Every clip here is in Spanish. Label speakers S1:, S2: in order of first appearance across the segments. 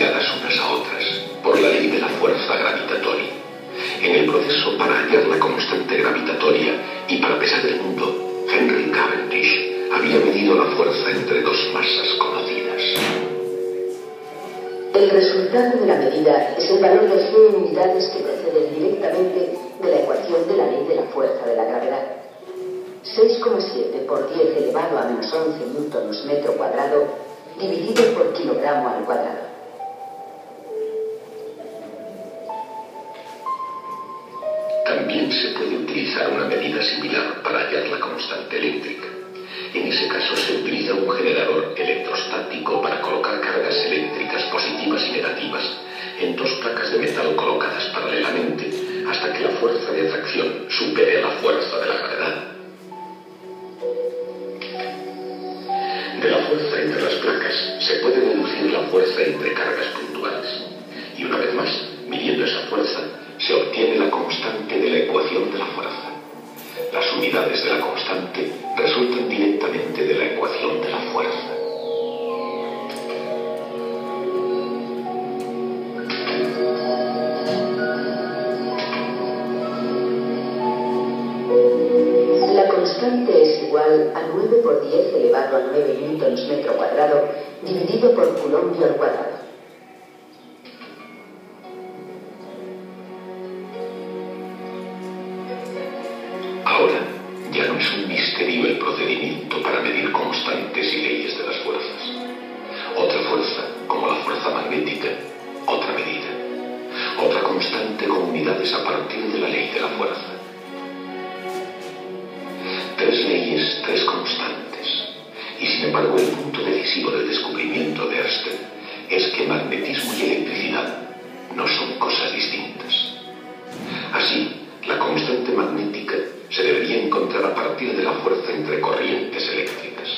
S1: ligadas unas a otras por la ley de la fuerza gravitatoria. En el proceso para hallar la constante gravitatoria y para pesar el mundo, Henry Cavendish había medido la fuerza entre dos masas conocidas.
S2: El resultado de la medida es el valor de G unidades que proceden directamente de la ecuación de la ley de la fuerza de la gravedad. 6,7 por 10 elevado a menos 11 newtons metro cuadrado dividido por kilogramo al cuadrado.
S1: También se puede utilizar una medida similar para hallar la constante eléctrica. En ese caso se utiliza un generador electrostático para colocar cargas eléctricas positivas y negativas en dos placas de metal colocadas paralelamente hasta que la fuerza de atracción supere la fuerza de la gravedad. De la fuerza entre las placas se puede deducir la fuerza entre cargas puntuales. Y una vez más, midiendo esa fuerza, se obtiene la constante de la ecuación de la fuerza. Las unidades de la constante resultan directamente de la ecuación de la fuerza.
S2: La constante es igual a 9 por 10 elevado a 9 newtons metro cuadrado dividido por coulombio al cuadrado.
S1: Así, la constante magnética se debería encontrar a partir de la fuerza entre corrientes eléctricas.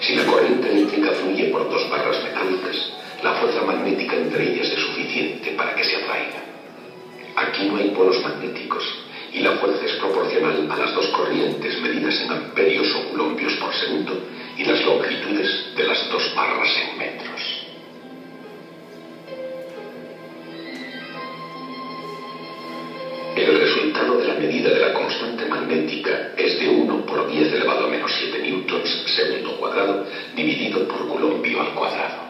S1: Si la corriente eléctrica fluye por dos barras metálicas, la fuerza magnética entre ellas es suficiente para que se atraigan. Aquí no hay polos magnéticos y la fuerza es proporcional a las dos corrientes medidas en amperios o coulombios por segundo y las longitudes de las dos barras en metros. Magnética es de 1 por 10 elevado a menos 7 newtons segundo cuadrado dividido por coulombio al cuadrado.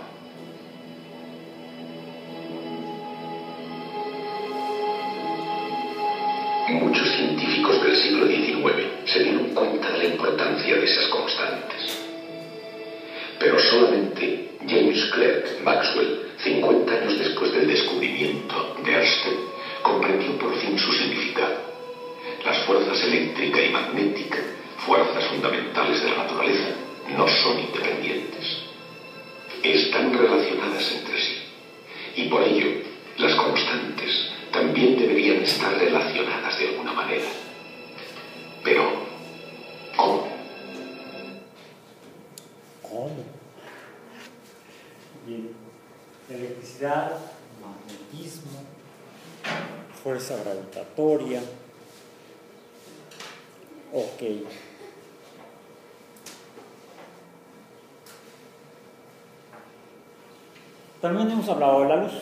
S3: Hablado de la luz.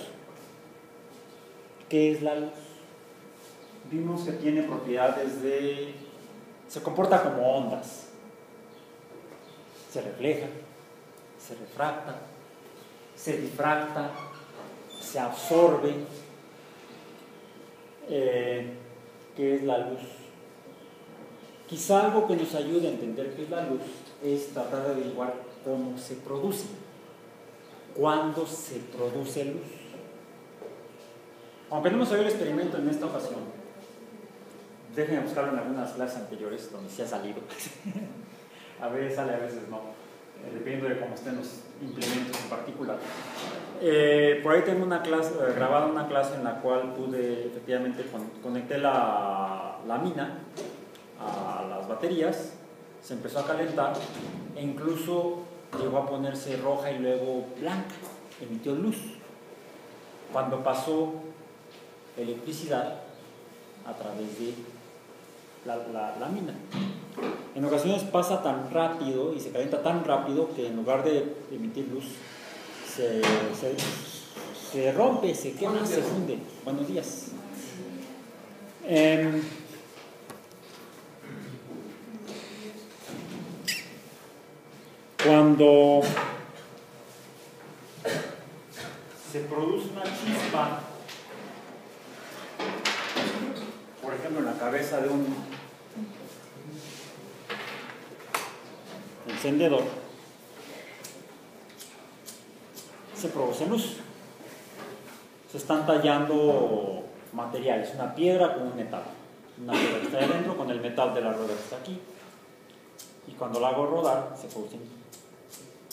S3: ¿Qué es la luz? Vimos que tiene propiedades de... se comporta como ondas. Se refleja, se refracta, se difracta, se absorbe. Eh, ¿Qué es la luz? Quizá algo que nos ayude a entender qué es la luz es tratar de averiguar cómo se produce. ¿Cuándo se produce luz? Hemos sabido el experimento en esta ocasión, déjenme buscarlo en algunas clases anteriores donde sí ha salido. a veces sale, a veces no, eh, dependiendo de cómo estén los implementos en particular. Eh, por ahí tengo una clase, eh, grabada una clase en la cual pude, efectivamente, con, conecté la, la mina a las baterías, se empezó a calentar e incluso llegó a ponerse roja y luego blanca, emitió luz. Cuando pasó electricidad a través de la, la. En ocasiones pasa tan rápido y se calienta tan rápido que en lugar de emitir luz, se se, se, rompe, se quema, se funde. Buenos días. Em, cuando se produce una chispa, por ejemplo en la cabeza de un encendedor, se produce luz. Se están tallando materiales, una piedra con un metal. Una piedra que está adentro con el metal de la rueda que está aquí. Y cuando la hago rodar, se producen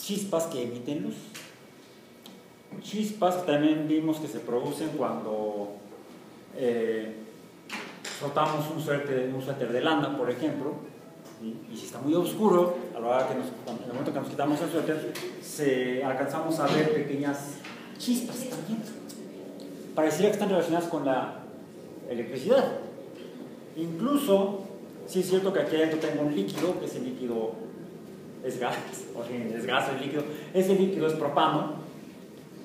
S3: chispas que emiten luz. Chispas que también vimos que se producen cuando eh, frotamos un suéter, un suéter de lana, por ejemplo, y, si está muy oscuro, a la hora que nos, en el momento que nos quitamos el suéter, se, alcanzamos a ver pequeñas chispas también. Pareciera que están relacionadas con la electricidad. Incluso, si es cierto que aquí adentro tengo un líquido, que ese líquido es gas, o es gas el líquido, ese líquido es propano.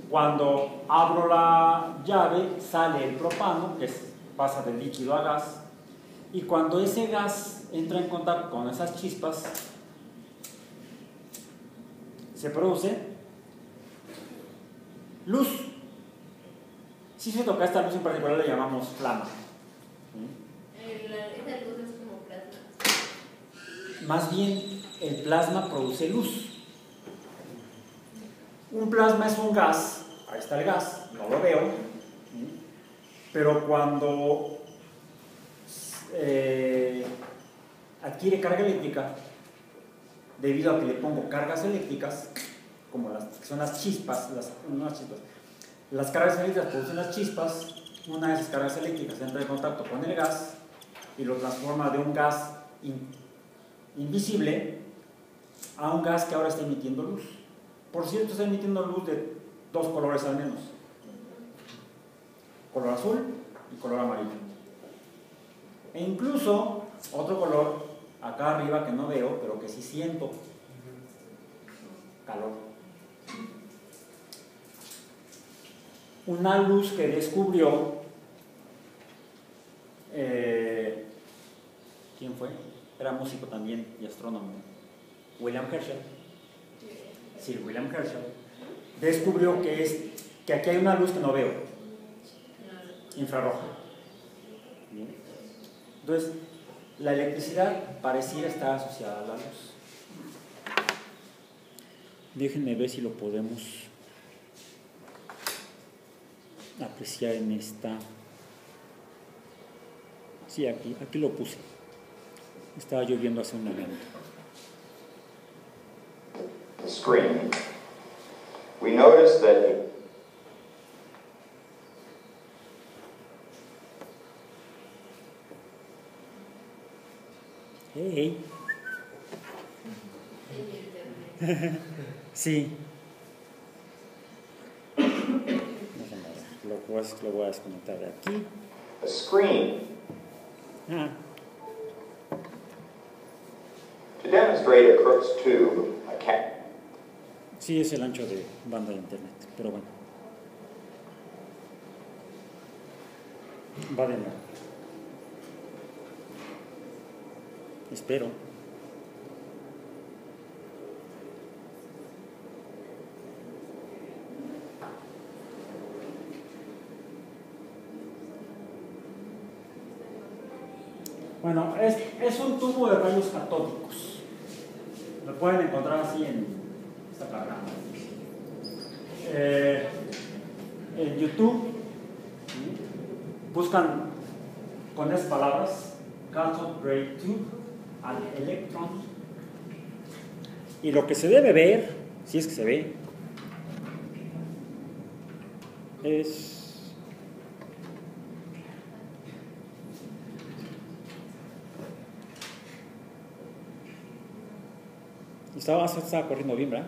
S3: Cuando abro la llave, sale el propano, que pasa del líquido a gas, y cuando ese gas entra en contacto con esas chispas, se produce luz. Si se toca esta luz en particular le llamamos flama.
S4: Esta luz es como plasma.
S3: Más bien, el plasma produce luz. Un plasma es un gas, ahí está el gas, no lo veo, pero cuando eh, adquiere carga eléctrica debido a que le pongo cargas eléctricas, como las son las chispas, las, chispas. Las cargas eléctricas producen las chispas, una de esas cargas eléctricas entra en contacto con el gas y lo transforma de un gas invisible a un gas que ahora está emitiendo luz. Por cierto, está emitiendo luz de dos colores al menos. Color azul y color amarillo. E incluso otro color acá arriba que no veo, pero que sí siento calor. Una luz que descubrió, eh, ¿quién fue? Era músico también y astrónomo. William Herschel. Sí, William Herschel. Descubrió que, es, que aquí hay una luz que no veo, infrarroja. Entonces, la electricidad pareciera estar asociada a la luz. Déjenme ver si lo podemos apreciar en esta. Sí, aquí, aquí lo puse. Estaba lloviendo hace un momento.
S5: Screen. We notice that
S3: Hey. sí. Lo voy, a, lo voy a desconectar de aquí.
S5: A screen.
S3: Ah.
S5: To demonstrate a Crookes tube.
S3: Sí, es el ancho de banda de internet, pero bueno. Va de nuevo. Espero. Bueno, es, es, un tubo de rayos catódicos. Lo pueden encontrar así en. Eh, en YouTube buscan con esas palabras cathode ray tube al electrón. Y lo que se debe ver, si es que se ve, es Estaba, estaba corriendo bien, ¿verdad?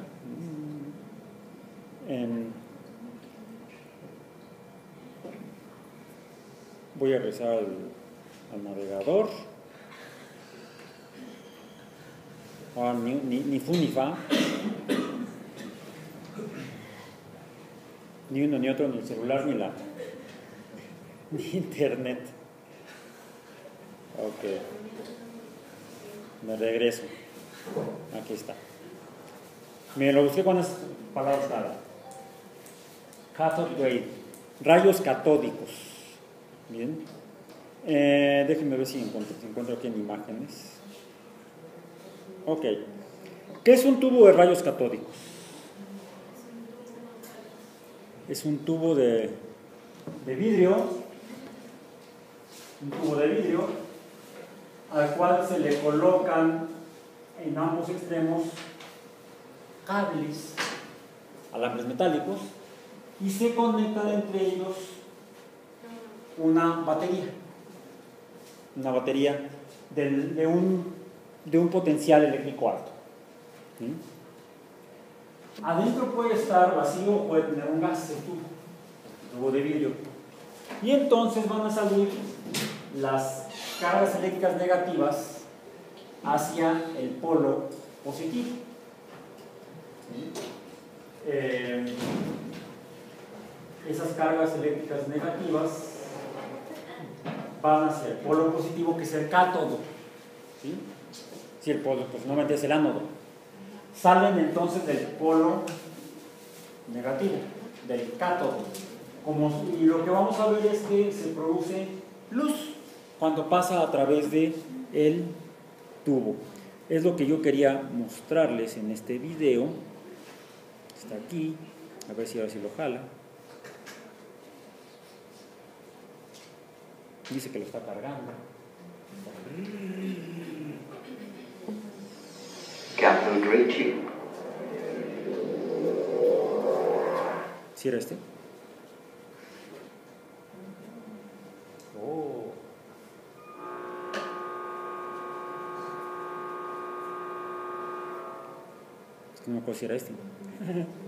S3: Voy a regresar al navegador. ni, ni, ni fu ni fa. Ni uno ni otro, ni el celular, ni la ni internet. Ok. Me regreso. Aquí está. Me lo busqué con las palabras. Cathode ray. Rayos catódicos. Bien. Eh, déjenme ver si encuentro, si aquí en imágenes. Ok. ¿Qué es un tubo de rayos catódicos? Es un tubo de, de vidrio, un tubo de vidrio, al cual se le colocan en ambos extremos cables, alambres metálicos, y se conecta entre ellos una batería, una batería de, un, de un potencial eléctrico alto. Adentro puede estar vacío o puede tener un gas, el tubo, tubo de vidrio. Y entonces van a salir las cargas eléctricas negativas hacia el polo positivo. Eh, esas cargas eléctricas negativas van hacia el polo positivo que es el cátodo. Si el polo, pues es el ánodo. Salen entonces del polo negativo, del cátodo. Como, y lo que vamos a ver es que se produce luz cuando pasa a través de el tubo. Es lo que yo quería mostrarles en este video. Está aquí, a ver si ahora sí lo jala. Dice que lo está cargando.
S1: Tube.
S3: ¿Sí era este? Oh. Es que no me acuerdo si era este.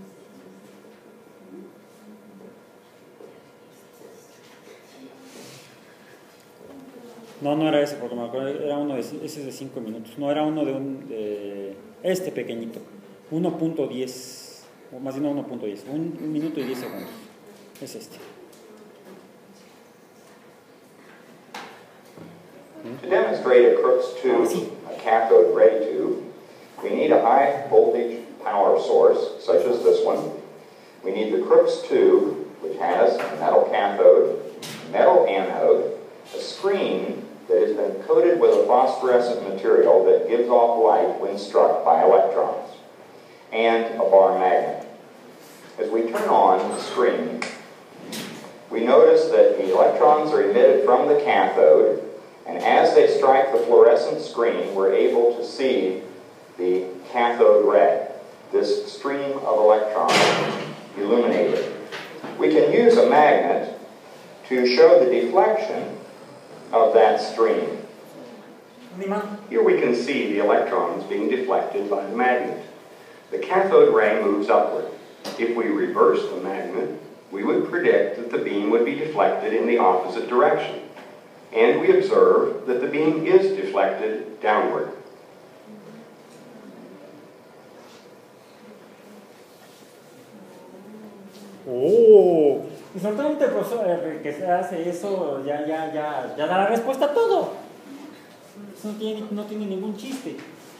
S3: No, no era ese, porque me acuerdo, era uno de, ese es de 5 minutos. No, era uno de un, de este pequeñito, 1.10, o más bien no 1.10, un, un minuto y 10 segundos. Es este.
S5: To demonstrate a Crookes tube, a cathode ray tube, we need a high voltage power source, such as this one. We need the Crookes tube, which has a metal cathode, metal anode, a screen that has been coated with a phosphorescent material that gives off light when struck by electrons, and a bar magnet. As we turn on the screen, we notice that the electrons are emitted from the cathode, and as they strike the fluorescent screen, we're able to see the cathode ray, this stream of electrons illuminated. We can use a magnet to show the deflection of that stream.
S4: Here we can see the electrons being deflected by the magnet. The cathode ray moves upward. If we reverse the magnet, we would predict that the beam would be deflected in the opposite direction. And we observe that the beam is deflected downward.
S3: Y solamente el profesor eh, que hace eso ya, ya, ya, ya da la respuesta a todo. Eso no tiene, no tiene ningún chiste.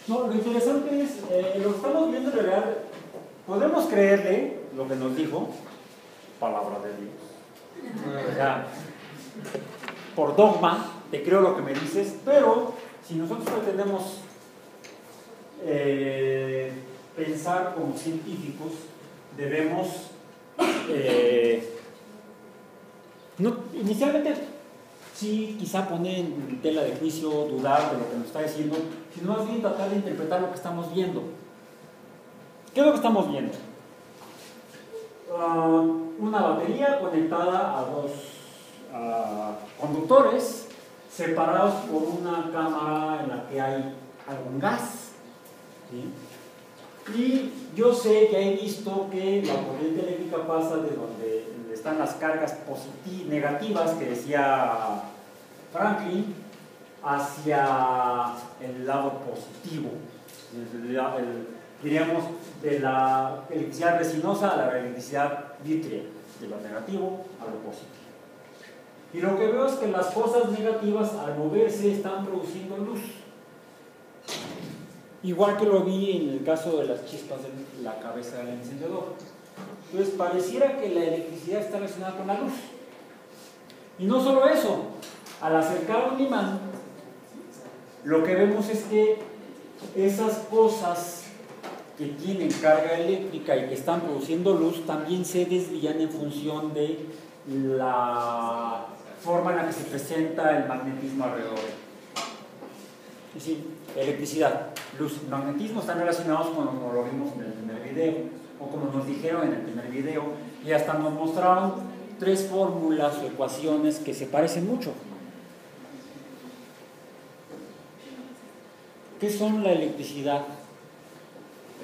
S3: No, lo interesante es, eh, lo que estamos viendo en realidad, podemos creerle lo que nos dijo, palabra de Dios. O por dogma, te creo lo que me dices, pero si nosotros pretendemos eh, pensar como científicos, debemos no, inicialmente sí quizá poner en tela de juicio, dudar de lo que nos está diciendo, sino más bien tratar de interpretar lo que estamos viendo. ¿Qué es lo que estamos viendo? Ah, una batería conectada a dos conductores separados por una cámara en la que hay algún gas. Y yo sé que he visto que la corriente eléctrica pasa de donde están las cargas negativas que decía Franklin hacia el lado positivo. Diríamos, de la electricidad resinosa a la electricidad vítrea, de lo negativo a lo positivo. Y lo que veo es que las cosas negativas al moverse están produciendo luz. Igual que lo vi en el caso de las chispas de la cabeza del encendedor. Entonces pareciera que la electricidad está relacionada con la luz. Y no solo eso, al acercar un imán, lo que vemos es que esas cosas que tienen carga eléctrica y que están produciendo luz también se desvían en función de la forma en la que se presenta el magnetismo alrededor. Es decir, electricidad, luz magnetismo están relacionados con lo vimos en el video, o como nos dijeron en el primer video, y hasta nos mostraron tres fórmulas o ecuaciones que se parecen mucho. ¿Qué son la electricidad,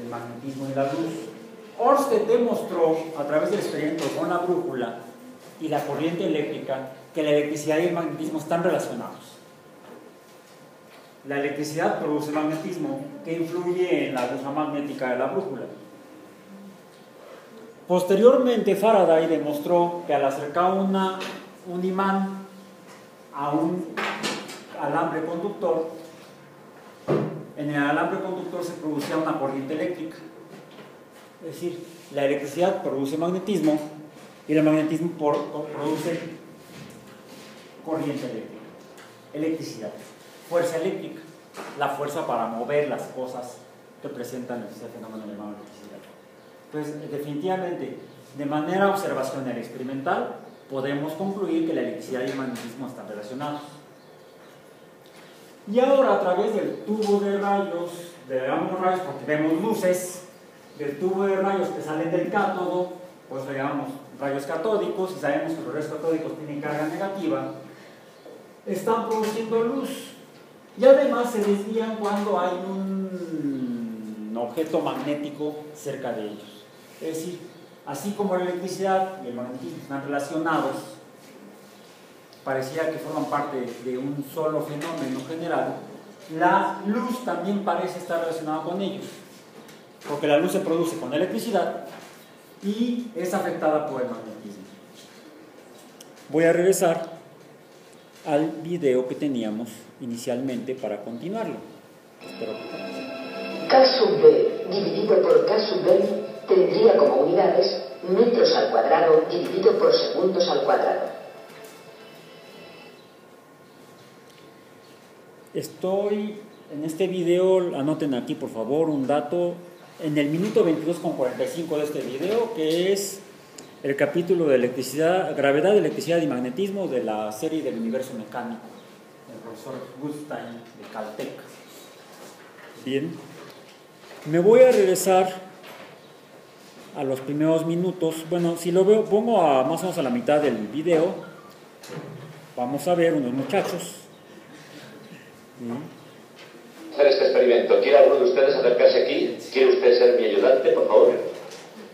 S3: el magnetismo y la luz? Orsted demostró a través del experimento con la brújula y la corriente eléctrica que la electricidad y el magnetismo están relacionados. La electricidad produce magnetismo que influye en la aguja magnética de la brújula. Posteriormente Faraday demostró que al acercar un imán a un alambre conductor, en el alambre conductor se producía una corriente eléctrica. Es decir, la electricidad produce magnetismo y el magnetismo produce corriente eléctrica, electricidad, fuerza eléctrica, la fuerza para mover las cosas que presentan ese fenómeno llamado electricidad. Entonces, definitivamente, de manera observacional experimental, podemos concluir que la electricidad y el magnetismo están relacionados. Y ahora, a través del tubo de rayos, de ambos rayos porque vemos luces, del tubo de rayos que salen del cátodo, pues lo llamamos rayos catódicos, y sabemos que los rayos catódicos tienen carga negativa, están produciendo luz. Y además se desvían cuando hay un objeto magnético cerca de ellos. Es decir, así como la electricidad y el magnetismo están relacionados, parecía que forman parte de un solo fenómeno general, la luz también parece estar relacionada con ellos, porque la luz se produce con electricidad y es afectada por el magnetismo. Voy a regresar al video que teníamos inicialmente para continuarlo. Espero que
S2: K sub B dividido por K sub B tendría como unidades metros al cuadrado dividido por segundos al cuadrado.
S3: Estoy en este video, anoten aquí por favor un dato, en el minuto 22 con 45 de este video, que es el capítulo de electricidad, gravedad, electricidad y magnetismo de la serie del universo mecánico, del profesor Gutstein de Caltech. Bien, me voy a regresar a los primeros minutos. Bueno, si lo veo, pongo a más o menos a la mitad del video. Vamos a ver unos muchachos
S6: hacer este experimento. ¿Quiere alguno de ustedes acercarse aquí? ¿Quiere usted ser mi ayudante, por favor?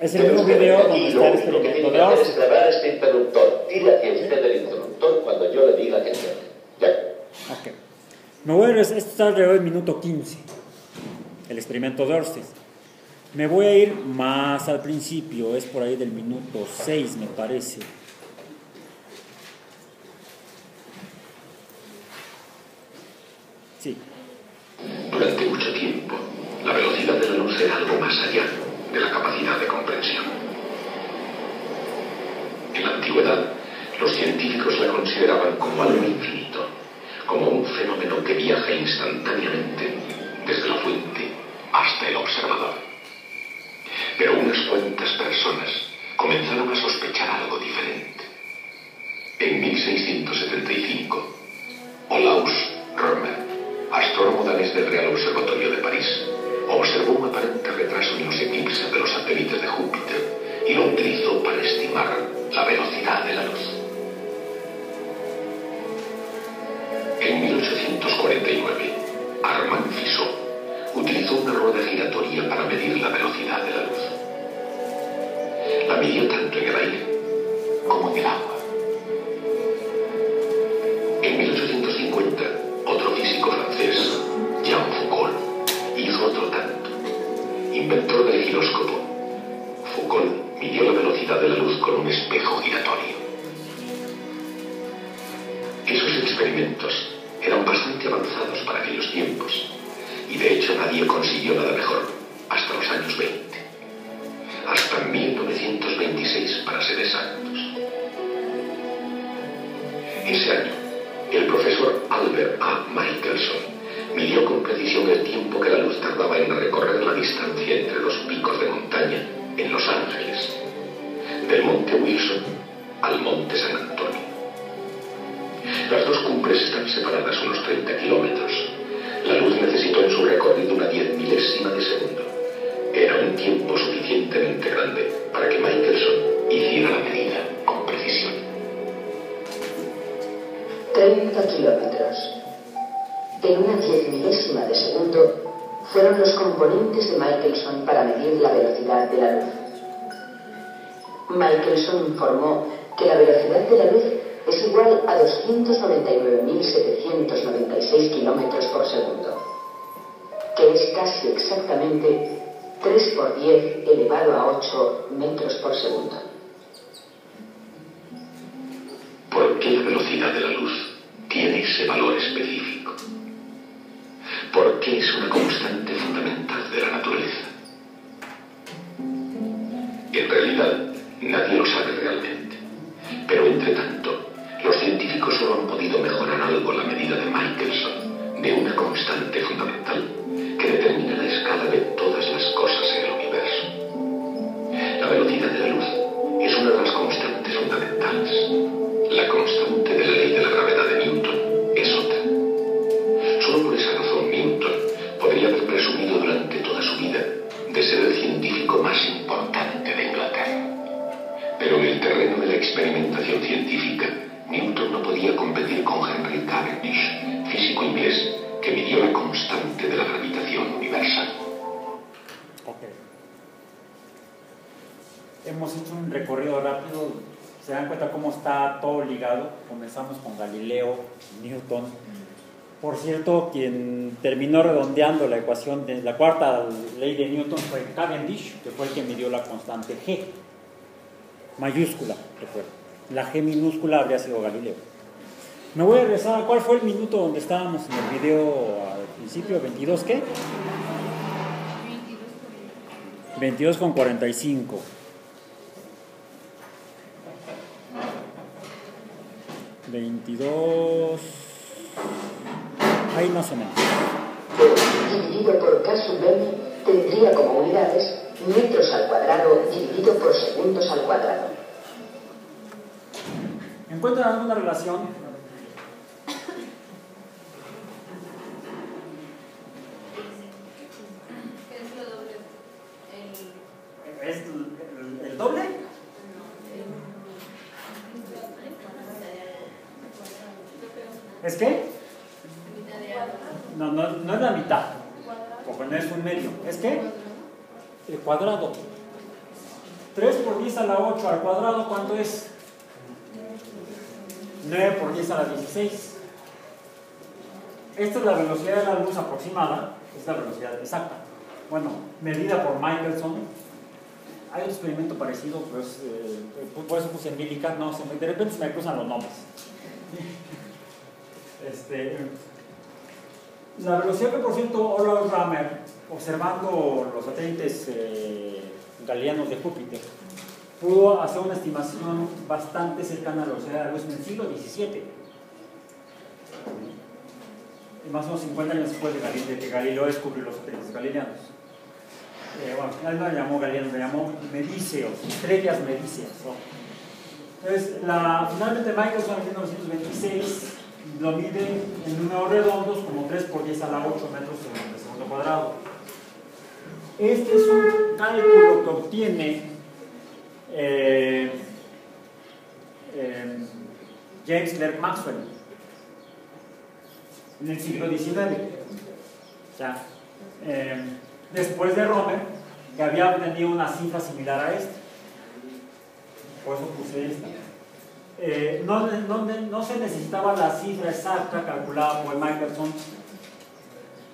S3: Es el mismo video donde está el
S6: Lo que tiene que hacer es cerrar este interruptor. Tire hacia usted el interruptor cuando yo le diga que cierre. Ya.
S3: Ok. Me voy a regresar, esto está alrededor del minuto 15, el experimento de Orsted. Me voy a ir más al principio, es por ahí del minuto 6, me parece. Sí.
S1: Durante mucho tiempo, la velocidad de la luz era algo más allá de la capacidad de comprensión. En la antigüedad, los científicos la consideraban como algo infinito, como un fenómeno que viaja instantáneamente desde la fuente hasta el observador. Pero unas cuantas personas comenzaron a sospechar algo diferente. En 1675, Olaus Römer, astrónomo danés del Real Observatorio de París, observó un aparente retraso en los eclipses de los satélites de Júpiter y lo utilizó para estimar la velocidad de la luz. En 1849, Armand Fizeau utilizó una rueda giratoria para medir la velocidad de la luz. La midió tanto en el aire como en el agua. En 1850, otro físico francés, Jean Foucault, hizo otro tanto. Inventor del giróscopo, Foucault midió la velocidad de la luz con un espejo giratorio. Esos experimentos eran bastante avanzados para aquellos tiempos y de hecho nadie consiguió nada mejor hasta los años 20. Hasta 1926 para ser exactos. Ese año, el profesor Albert A. Michelson midió con precisión el tiempo que la luz tardaba en recorrer la distancia entre los picos de montaña en Los Ángeles, del monte Wilson al monte San Antonio. Las dos cumbres están separadas unos 30 kilómetros. La luz necesitó en su recorrido una diez milésima de segundo. Era un tiempo suficientemente grande para que Michelson hiciera la medida con precisión.
S2: 30 kilómetros. En una diez milésima de segundo fueron los componentes de Michelson para medir la velocidad de la luz. Michelson informó que la velocidad de la luz es igual a 299.796 kilómetros por segundo, que es casi exactamente 3 por 10 elevado a 8 metros por segundo.
S1: ¿Por qué la velocidad de la luz tiene ese valor específico? ¿Por qué es una constante fundamental de la naturaleza? En realidad, nadie lo sabe realmente. Pero entre tanto, los científicos solo han podido mejorar algo la medida de Michelson de una constante fundamental
S3: Se dan cuenta cómo está todo ligado. Comenzamos con Galileo, Newton. Por cierto, quien terminó redondeando la ecuación de la cuarta ley de Newton fue Cavendish, que fue el que midió la constante G, mayúscula, recuerdo. La G minúscula habría sido Galileo. Me voy a regresar a cuál fue el minuto donde estábamos en el video al principio, 22, ¿qué? 22 con 45. Veintidós. Ahí más o menos.
S2: dividido por K sub m tendría como unidades metros al cuadrado dividido por segundos al cuadrado.
S3: ¿Encuentran alguna relación? ¿Es el, el doble? ¿Es qué? No, no, no es la mitad, porque no es un medio. ¿Es qué? El cuadrado. 3 por 10 a la 8 al cuadrado, ¿cuánto es? 9 por 10 a la 16. Esta es la velocidad de la luz aproximada, es la velocidad exacta. Bueno, medida por Michelson. Hay un experimento parecido, pues, eh, por eso puse Milica, no, se me- de repente se me cruzan los nombres. Este, la velocidad que por cierto Olav Rammer, observando los satélites eh, galileanos de Júpiter, pudo hacer una estimación bastante cercana a la velocidad de la luz en el siglo XVII. Más o menos 50 años después de, que Galileo descubrió los satélites galileanos. Eh, bueno, él no le llamó galileanos, le llamó medíceos, estrellas medíceas. ¿no? Entonces, la, finalmente Michelson en 1926 lo mide en números redondos como 3 por 10 a la 8 metros el segundo cuadrado. Este es un cálculo que obtiene eh, eh, James Clerk Maxwell en el siglo XIX. O sea, eh, después de Romer, que había obtenido una cifra similar a esta. Por eso puse esta. Eh, no, no- no se necesitaba la cifra exacta calculada por Michelson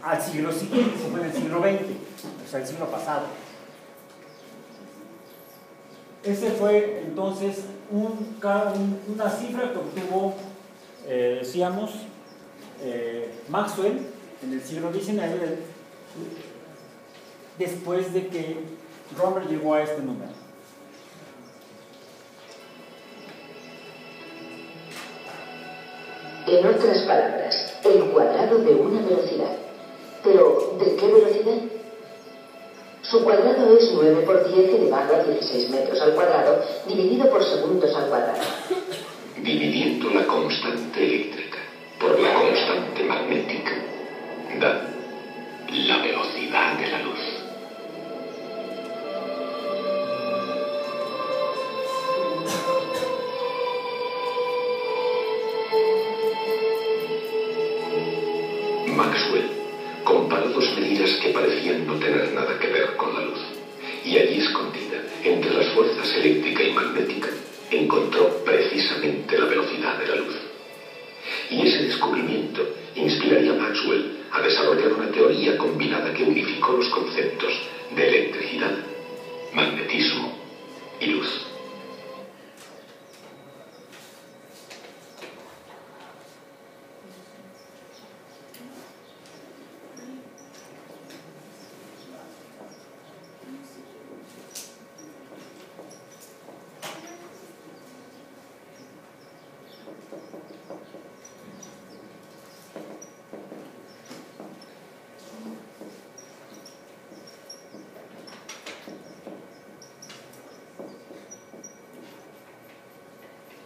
S3: al siglo siguiente, fue en el siglo XX, o sea, el siglo pasado. Ese fue entonces un, una cifra que obtuvo, eh, decíamos, eh, Maxwell en el siglo XIX, después de que Romer llegó a este número.
S2: En otras palabras, el cuadrado de una velocidad. Pero, ¿de qué velocidad? Su cuadrado es 9 por 10 elevado a 16 metros al cuadrado, dividido por segundos al cuadrado.
S1: Dividiendo la constante eléctrica por la constante magnética, da la velocidad de la luz.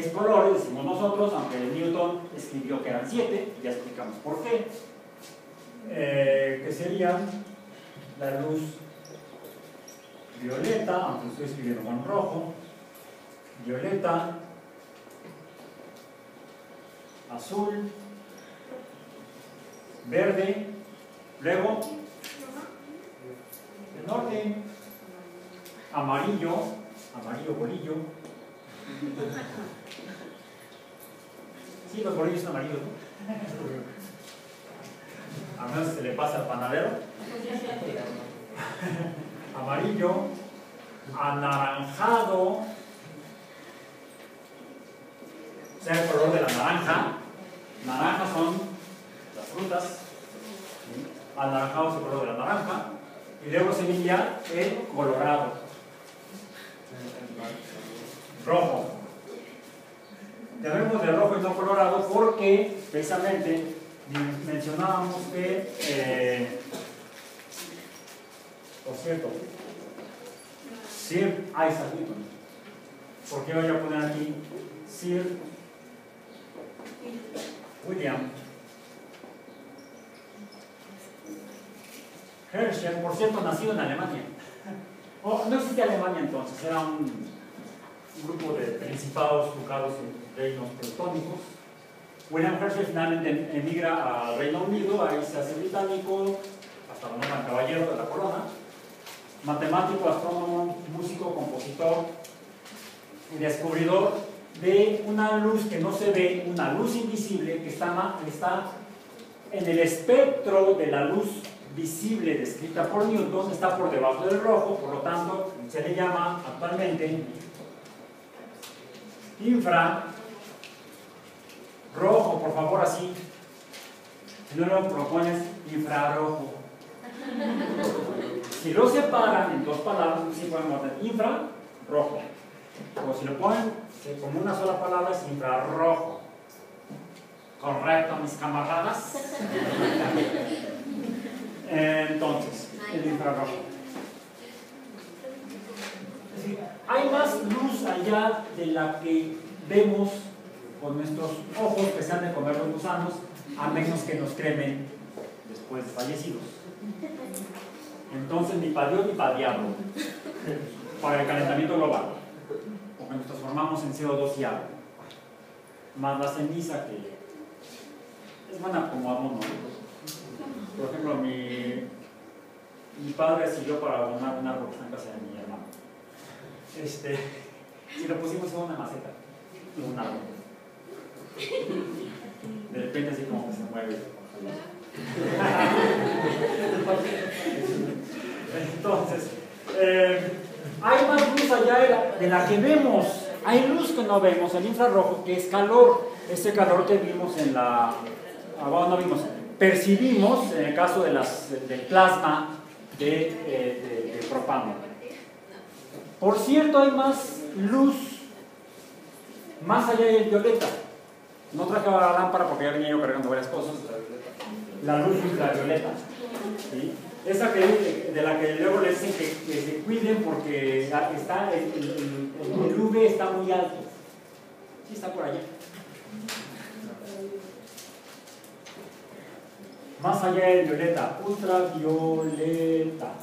S3: seis colores, decimos nosotros, aunque Newton escribió que eran siete, ya explicamos por qué, eh, que serían la luz violeta, aunque estoy escribiendo con rojo, violeta, azul, verde, luego norte, amarillo, amarillo bolillo. Sí, los bolillos son amarillos, ¿no? A menos se le pasa al panadero. Amarillo, anaranjado, o sea, el color de la naranja. Naranja son las frutas. Anaranjado es el color de la naranja y luego seguiría el colorado, rojo. Llamemos de rojo y no colorado porque precisamente mencionábamos que, eh, por cierto, Sir Isaac Newton, ¿por qué voy a poner aquí Sir William Herschel, por cierto, nacido en Alemania. no existía Alemania entonces, era un principados ducados y reinos teutónicos. William Herschel finalmente emigra al Reino Unido, ahí se hace británico, hasta lo nombran caballero de la corona. Matemático, astrónomo, músico, compositor y descubridor de una luz que no se ve, una luz invisible que está, está en el espectro de la luz visible descrita por Newton está por debajo del rojo, por lo tanto se le llama actualmente infra rojo, por favor así. Si no lo propones infrarrojo. Si lo separan en dos palabras, sí podemos poner infra rojo. O si lo ponen como una sola palabra es infrarrojo. Correcto, mis camaradas. Entonces, el infrarrojo. Hay más luz allá de la que vemos con nuestros ojos que se han de comer los gusanos, a menos que nos cremen después de fallecidos. Entonces, ni para Dios ni para diablo. para el calentamiento global, porque nos transformamos en CO2 y agua, más la ceniza que es buena como abono. Por ejemplo, mi, mi padre siguió para abonar un árbol que está en casa de mi hermano. Este, y lo pusimos en una maceta, en un árbol. De repente así como que se mueve. Entonces, eh, hay más luz allá de la, que vemos. Hay luz que no vemos, el infrarrojo, que es calor. Ese calor que vimos en la... Abajo no vimos. Percibimos, en el caso de las, del plasma de, eh, de propano. Por cierto, hay más luz más allá del violeta. No traje la lámpara porque ya venía yo cargando varias cosas. La luz ultravioleta. ¿sí? Esa que, de la que luego les dicen que, que se cuiden porque está, el, el, el, UV está muy alto. Sí, está por allá. Más allá del violeta, ultravioleta.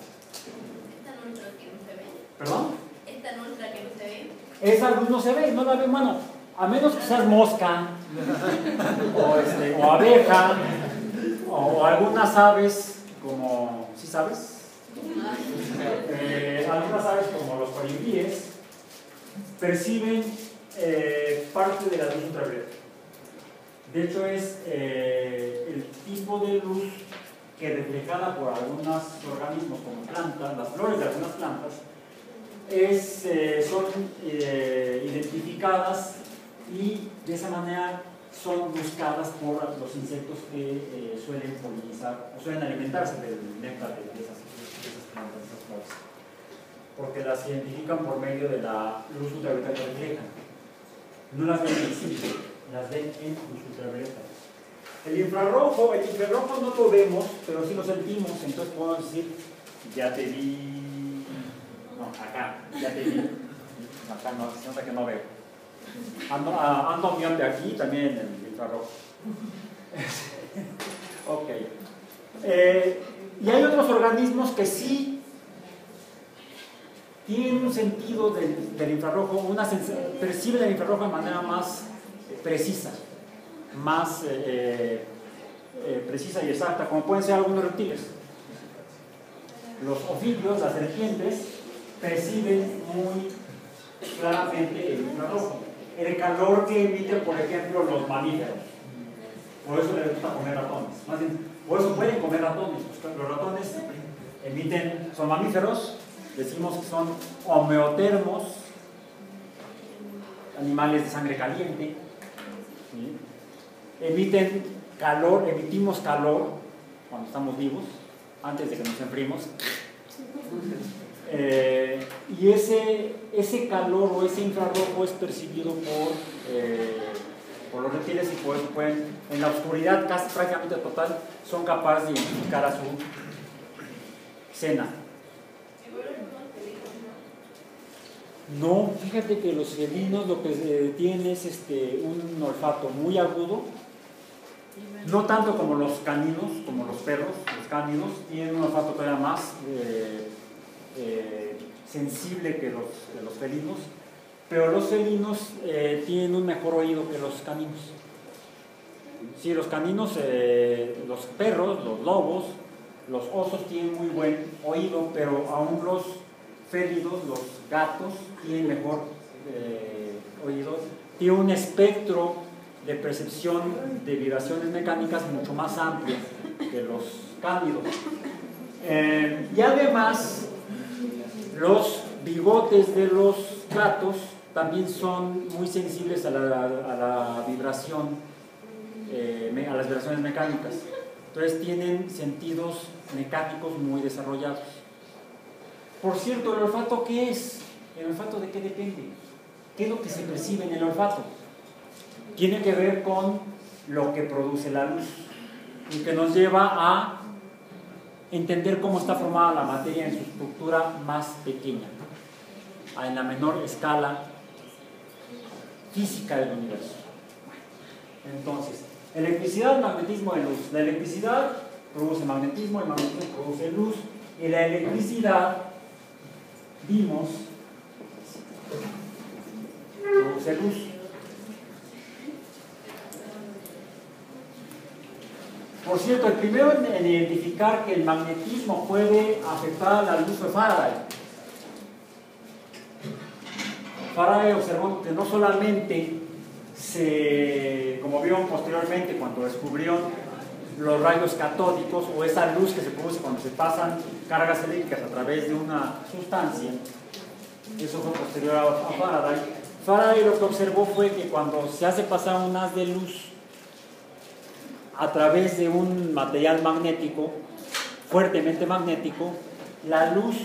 S3: ¿Perdón?
S7: ¿Esta no ultra que no se ve?
S3: Esa luz no se ve, no la ve mano. A menos que seas mosca, o, este, o abeja, o, o algunas aves como, ¿sí sabes? Eh, algunas aves como los colibríes perciben eh, parte de la luz ultravioleta. De hecho es eh, el tipo de luz que reflejada por algunos organismos como plantas, las flores de algunas plantas, es, eh, son identificadas y de esa manera son buscadas por los insectos que eh, suelen polinizar o suelen alimentarse del néctar de esas, de esas plantas, de esas flores. Porque las identifican por medio de la luz ultravioleta que reflejan. No las ven visibles, las ven en luz ultravioleta. El infrarrojo, el infrarrojo no lo vemos, pero sí lo sentimos, entonces podemos decir, ya te vi, acá, ya te vi, acá no, se nota que no veo. Ando, ando un de aquí, también en el infrarrojo. ok. Eh, y hay otros organismos que sí tienen un sentido del, del infrarrojo, una perciben el infrarrojo de manera más precisa, más eh, eh, precisa y exacta, como pueden ser algunos reptiles. Los ofidios, las serpientes, perciben muy claramente el infrarrojo el calor que emiten, por ejemplo, los mamíferos. Por eso les gusta comer ratones. Más bien, por eso pueden comer ratones. Los ratones emiten, son mamíferos, decimos que son homeotermos, animales de sangre caliente. Emiten calor, emitimos calor cuando estamos vivos, antes de que nos enfriemos. Eh, y ese, ese calor o ese infrarrojo es percibido por, eh, por los reptiles y eso pueden, en la oscuridad casi prácticamente total, son capaces de identificar a su cena. No, fíjate que los felinos lo que eh, tienen es este, un olfato muy agudo, no tanto como los caninos, como los perros, los cánidos, tienen un olfato todavía más eh, eh, sensible que los, los, felinos, pero los felinos eh, tienen un mejor oído que los caninos. Sí, los caninos, eh, los perros, los lobos, los osos tienen muy buen oído, pero aún los félidos, los gatos, tienen mejor oído, tienen un espectro de percepción de vibraciones mecánicas mucho más amplio que los cánidos. Eh, y además, los bigotes de los gatos también son muy sensibles a la, a la vibración, eh, a las vibraciones mecánicas. Entonces tienen sentidos mecánicos muy desarrollados. Por cierto, ¿el olfato qué es? ¿El olfato de qué depende? ¿Qué es lo que se percibe en el olfato? Tiene que ver con lo que produce la luz y que nos lleva a entender cómo está formada la materia en su estructura más pequeña, en la menor escala física del universo. Entonces, electricidad, magnetismo y luz. La electricidad produce magnetismo, el magnetismo produce luz, y la electricidad, vimos, produce luz. Por cierto, el primero en, en identificar que el magnetismo puede afectar a la luz fue Faraday. Faraday observó que no solamente se, como vieron posteriormente cuando descubrieron los rayos catódicos o esa luz que se produce cuando se pasan cargas eléctricas a través de una sustancia, eso fue posterior a, a Faraday. Faraday lo que observó fue que cuando se hace pasar un haz de luz a través de un material magnético, fuertemente magnético, la luz,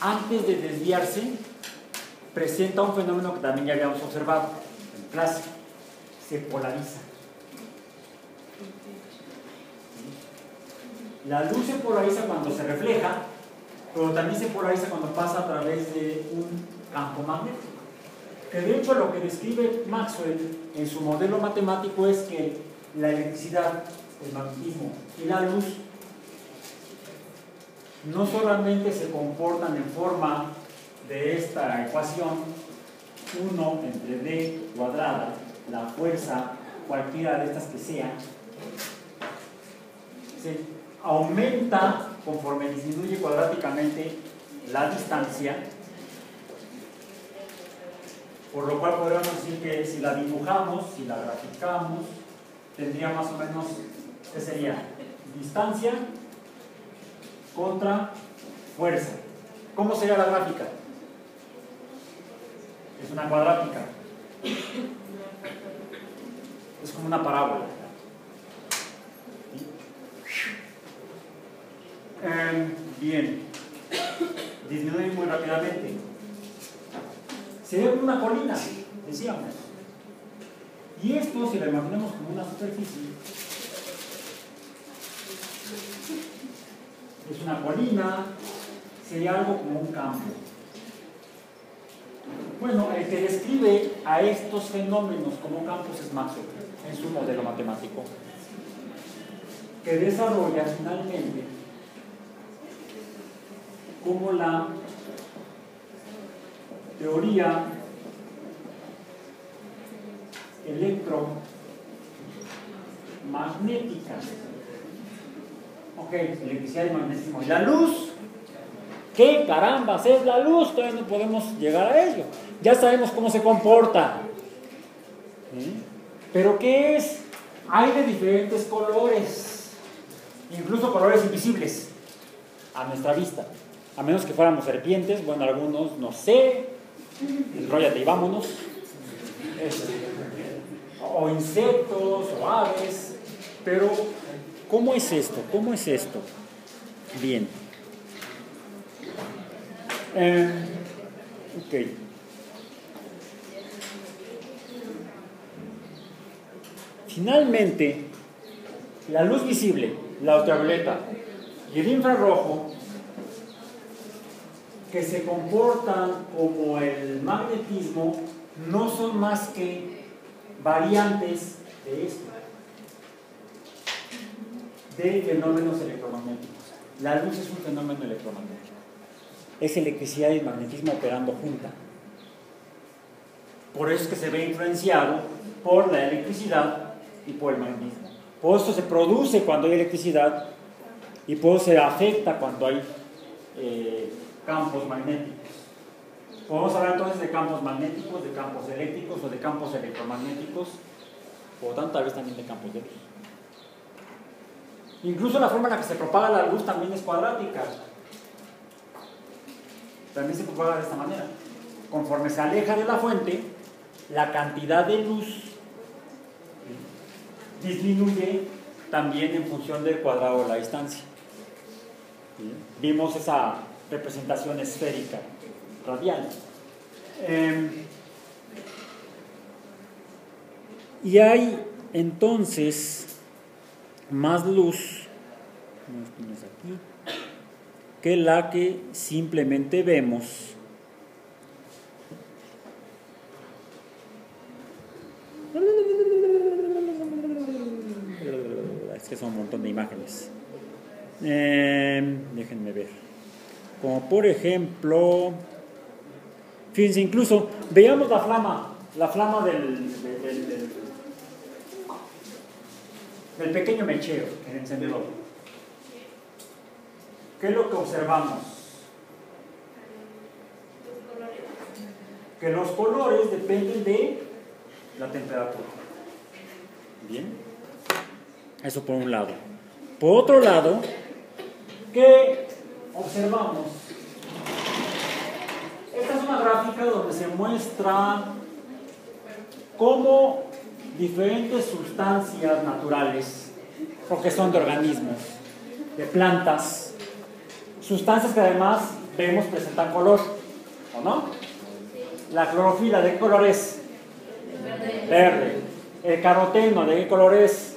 S3: antes de desviarse, presenta un fenómeno que también ya habíamos observado en clase, se polariza. La luz se polariza cuando se refleja, pero también se polariza cuando pasa a través de un campo magnético. Que de hecho lo que describe Maxwell en su modelo matemático es que la electricidad, el magnetismo y la luz no solamente se comportan en forma de esta ecuación 1 entre d cuadrada, la fuerza cualquiera de estas que sea, se aumenta conforme disminuye cuadráticamente la distancia, por lo cual podríamos decir que si la dibujamos, si la graficamos, tendría más o menos, ¿qué sería? Distancia contra fuerza. ¿Cómo sería la gráfica? Es una cuadrática. Es como una parábola. Eh, bien. Disminuye muy rápidamente. Sería como una colina, decíamos. Y esto, si lo imaginamos como una superficie, es una colina, sería algo como un campo. Bueno, el que describe a estos fenómenos como campos es Maxwell, en su modelo matemático, que desarrolla finalmente como la teoría electromagnética. Ok, electricidad y magnetismo. ¿Y la luz? ¿Qué carambas es la luz? Todavía no podemos llegar a ello. Ya sabemos cómo se comporta. ¿Pero qué es? Hay de diferentes colores, incluso colores invisibles a nuestra vista. A menos que fuéramos serpientes, bueno, algunos, no sé, enrollate y vámonos. Este, o insectos o aves, pero ¿cómo es esto? ¿Cómo es esto? Bien. Eh, ok. Finalmente, la luz visible, la ultravioleta y el infrarrojo, que se comportan como el magnetismo, no son más que variantes de esto, de fenómenos electromagnéticos. La luz es un fenómeno electromagnético. Es electricidad y magnetismo operando junta. Por eso es que se ve influenciado por la electricidad y por el magnetismo. Por eso se produce cuando hay electricidad y por eso se afecta cuando hay eh, campos magnéticos. Podemos hablar entonces de campos magnéticos, de campos eléctricos o de campos electromagnéticos, lo tanto tal vez también de campos de luz. Incluso la forma en la que se propaga la luz también es cuadrática. También se propaga de esta manera. Conforme se aleja de la fuente, la cantidad de luz disminuye también en función del cuadrado de la distancia. Vimos esa representación esférica radial. Eh, y hay entonces más luz aquí, que la que simplemente vemos. Es que son un montón de imágenes. Eh, déjenme ver. Como por ejemplo Fíjense, incluso veamos la flama la flama del, del, pequeño mechero, el encendedor. ¿Qué es lo que observamos? Que los colores dependen de la temperatura. Bien. Eso por un lado. Por otro lado, ¿qué observamos? Una gráfica donde se muestra cómo diferentes sustancias naturales, porque son de organismos, de plantas, sustancias que además vemos presentan color, ¿o no? La clorofila, ¿de qué color es? Verde. El caroteno, ¿de qué color es?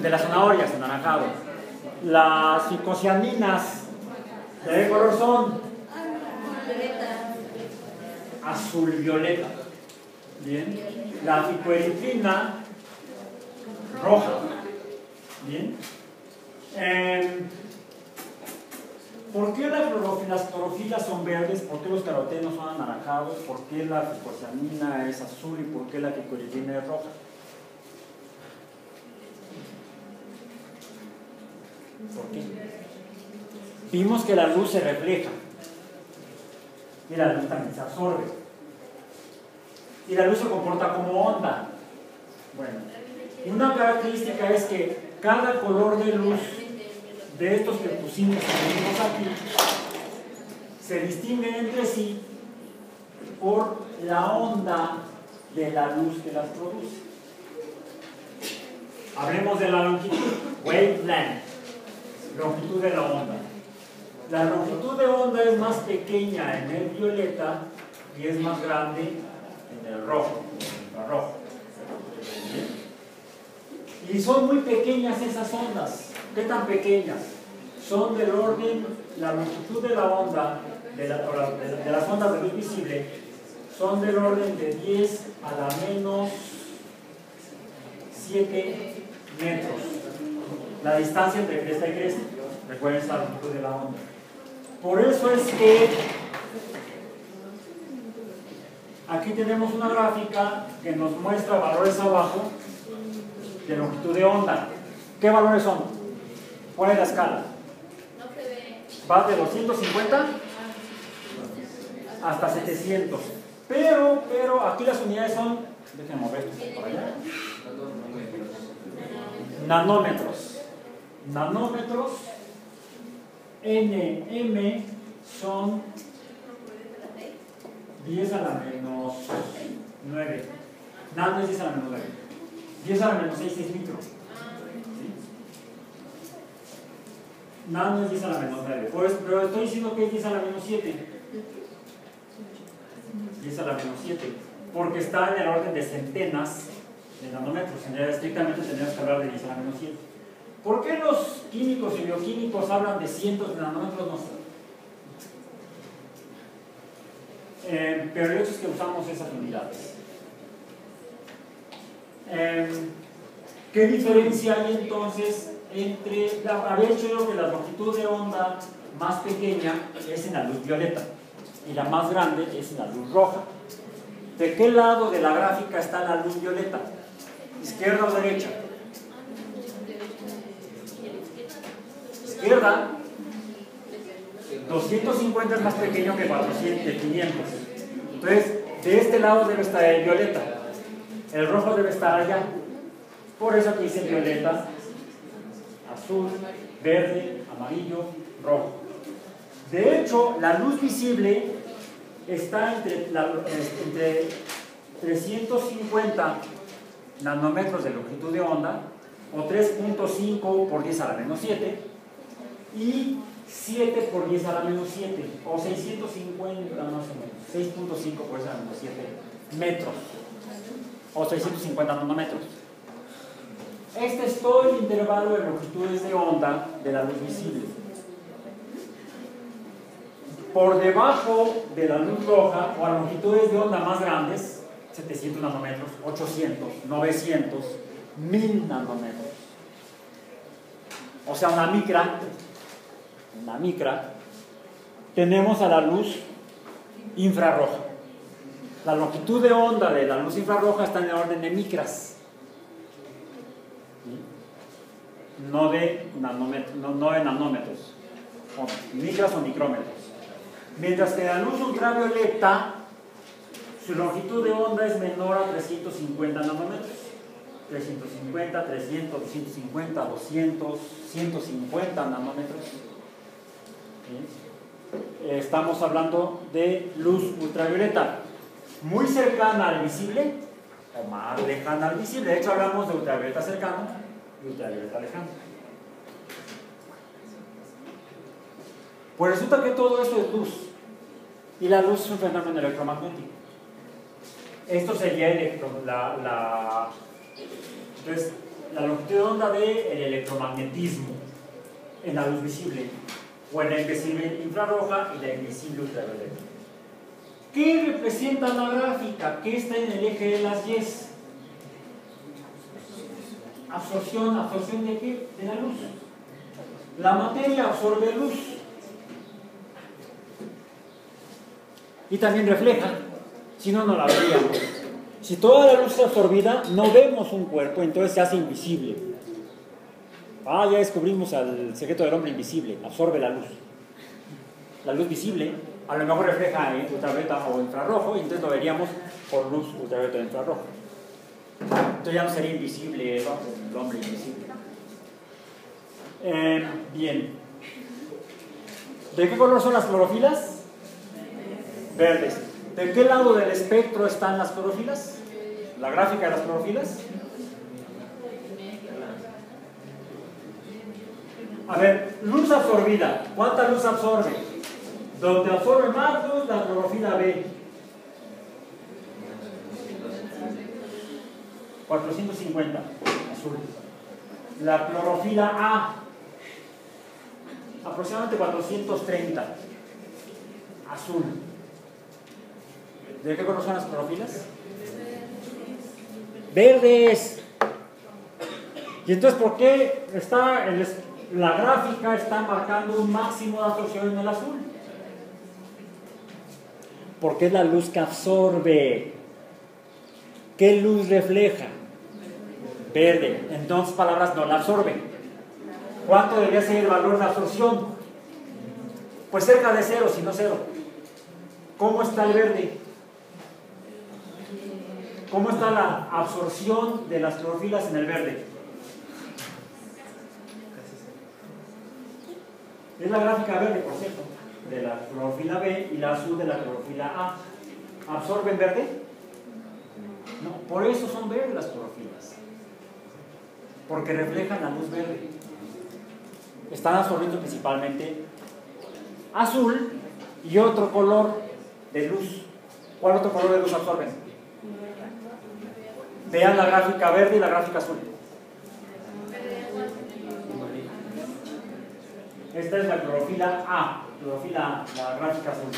S3: De las zanahorias, anaranjado. Las psicocianinas, ¿de qué color son? Azul violeta. Bien. La ficoeritrina, roja. Bien. Em, ¿Por qué la las clorofilas son verdes? ¿Por qué los carotenos son anaranjados? ¿Por qué la ficocianina es azul y por qué la ficoeritrina es roja? ¿Por qué? Vimos que la luz se refleja y la luz también se absorbe. Y la luz se comporta como onda. Bueno, una característica es que cada color de luz de estos que pusimos aquí se distinguen entre sí por la onda de la luz que las produce. Hablemos de la longitud, wavelength, longitud de la onda. La longitud de onda es más pequeña en el violeta y es más grande en el rojo, en el infrarrojo. Y son muy pequeñas esas ondas. ¿Qué tan pequeñas? Son del orden, la longitud de la onda, de, la- de- de las ondas de luz visible, son del orden de 10 a la menos 7 metros. La distancia entre cresta y cresta. Recuerden esta longitud de la onda. Por eso es que aquí tenemos una gráfica que nos muestra valores abajo de longitud de onda. ¿Qué valores son? ¿Cuál es la escala? Va de 250 hasta 700. Pero, pero aquí las unidades son, déjenme mover esto para allá. Nanómetros. Nanómetros. NM son 10 a la menos 9. Nano es 10 a la menos 9. 10 a la menos 6 es micro. ¿Sí? Nano es 10 a la menos 9. Pues, pero estoy diciendo que es 10 a la menos 7. 10 a la menos 7. Porque está en el orden de centenas de nanómetros. En realidad, estrictamente tendríamos que hablar de 10 a la menos 7. ¿Por qué los químicos y bioquímicos hablan de cientos de nanómetros? No sé. Eh, pero el hecho es que usamos esas unidades. Eh, ¿Qué diferencia hay entonces entre, la- había dicho yo que la longitud de onda más pequeña es en la luz violeta y la más grande es en la luz roja? ¿De qué lado de la gráfica está la luz violeta? ¿Izquierda o derecha? Izquierda. 250 es más pequeño que 400, que 500. Entonces, de este lado debe estar el violeta. El rojo debe estar allá. Por eso aquí dice violeta, azul, verde, amarillo, rojo. De hecho, la luz visible está entre, entre 350 nanómetros de longitud de onda o 3.5 por 10 a la menos 7 y 7 por 10 a la menos 7 o 650 más o menos 6.5 por 10 a la menos 7 metros o 650 nanómetros este es todo el intervalo de longitudes de onda de la luz visible. Por debajo de la luz roja o a longitudes de onda más grandes 700 nanómetros, 800, 900, 1000 nanómetros. O sea una micra una micra, tenemos a la luz infrarroja. La longitud de onda de la luz infrarroja está en el orden de micras. No de, nanómetros, micras o micrómetros. Mientras que la luz ultravioleta, su longitud de onda es menor a 350 nanómetros. 350, 300, 250, 200, 150 nanómetros. ¿Sí? Estamos hablando de luz ultravioleta, muy cercana al visible o más lejana al visible. De hecho, hablamos de ultravioleta cercano y ultravioleta lejano. Pues resulta que todo esto es luz. Y la luz es un fenómeno electromagnético. Esto sería la, entonces, la longitud de onda del electromagnetismo en la luz visible o en la invisible infrarroja y la invisible ultravioleta. ¿Qué representa la gráfica? ¿Qué está en el eje de las Y? Absorción, ¿absorción de qué? De la luz. La materia absorbe luz. Y también refleja, si no, no la veríamos. Si toda la luz es absorbida, no vemos un cuerpo, entonces se hace invisible. Ah, ya descubrimos el secreto del hombre invisible, absorbe la luz. La luz visible a lo mejor refleja en ultravioleta o infrarrojo, y entonces lo veríamos por luz ultravioleta o infrarrojo. Entonces ya no sería invisible ¿no? el hombre invisible. Eh, bien. ¿De qué color son las clorofilas? Verdes. ¿De qué lado del espectro están las clorofilas? ¿La gráfica de las clorofilas? A ver, luz absorbida. ¿Cuánta luz absorbe? Donde absorbe más luz, la clorofila B. 450, azul. La clorofila A, aproximadamente 430, azul. ¿De qué color son las clorofilas? Verdes. ¿Y entonces por qué está el, la gráfica está marcando un máximo de absorción en el azul? Porque es la luz que absorbe. ¿Qué luz refleja? Verde. En dos palabras, no la absorbe. ¿Cuánto debería ser el valor de absorción? Pues cerca de cero, si no cero. ¿Cómo está el verde? ¿Cómo está la absorción de las clorofilas en el verde? Es la gráfica verde, por cierto, de la clorofila B y la azul de la clorofila A. ¿Absorben verde? No, por eso son verdes las clorofilas. Porque reflejan la luz verde. Están absorbiendo principalmente azul y otro color de luz. ¿Cuál otro color de luz absorben? Vean la gráfica verde y la gráfica azul. Esta es la clorofila A, clorofila A, la gráfica azul.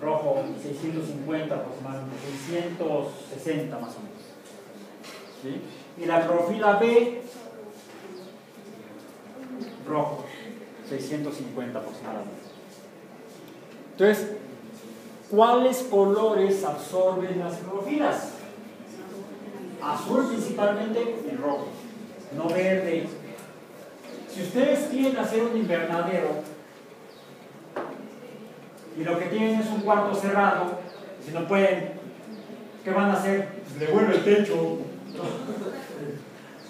S3: Rojo 650 aproximadamente, 660 más o menos. ¿Sí? Y la clorofila B, rojo, 650 aproximadamente. Entonces, ¿cuáles colores absorben las clorofilas? Azul principalmente y rojo, no verde. Si ustedes quieren hacer un invernadero y lo que tienen es un cuarto cerrado, si no pueden, ¿qué van a hacer? Pues le vuelve el techo.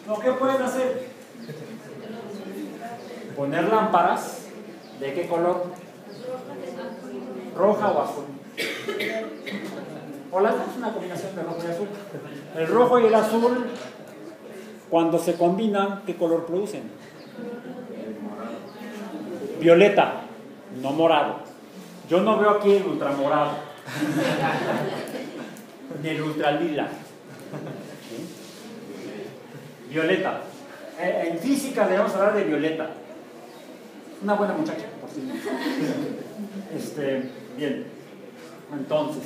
S3: No, ¿qué pueden hacer? Poner lámparas. ¿De qué color? roja o azul. O las dos es una combinación de rojo y azul. El rojo y el azul, cuando se combinan, ¿qué color producen? Violeta, no morado. Yo no veo aquí el ultramorado, ni el ultralila. Violeta. Eh, En física debemos hablar de violeta. Una buena muchacha, por si. Este, bien, entonces,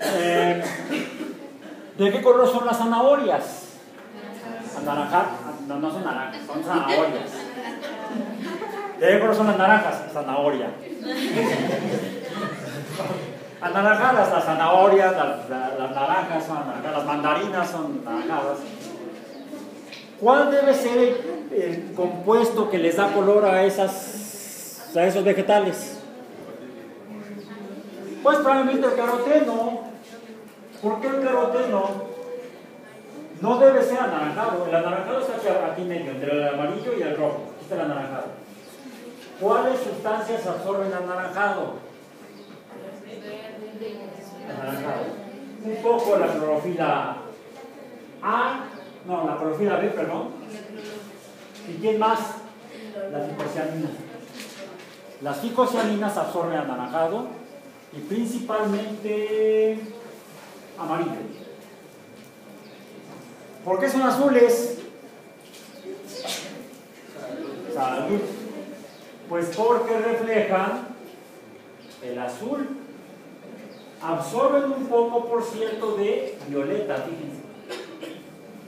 S3: eh, ¿de qué color son las zanahorias? Anaranjar, no, no son naranjas, son zanahorias. ¿De qué color son las naranjas? Zanahoria. Anaranjadas, las zanahorias, las naranjas son anaranjadas, las mandarinas son naranjadas. ¿Cuál debe ser el, el compuesto que les da color a, esas, a esos vegetales? Pues probablemente el caroteno. ¿Por qué el caroteno? No debe ser anaranjado. El anaranjado está aquí, aquí medio, entre el amarillo y el rojo. Aquí está el anaranjado. ¿Cuáles sustancias absorben anaranjado? Anaranjado. Un poco la clorofila A, no, la clorofila B, perdón. ¿Y quién más? La ficocianina. Las ficocianinas absorben anaranjado y principalmente amarillo. ¿Por qué son azules? Salud. Pues porque reflejan el azul. Absorben un poco, por cierto, de violeta, fíjense.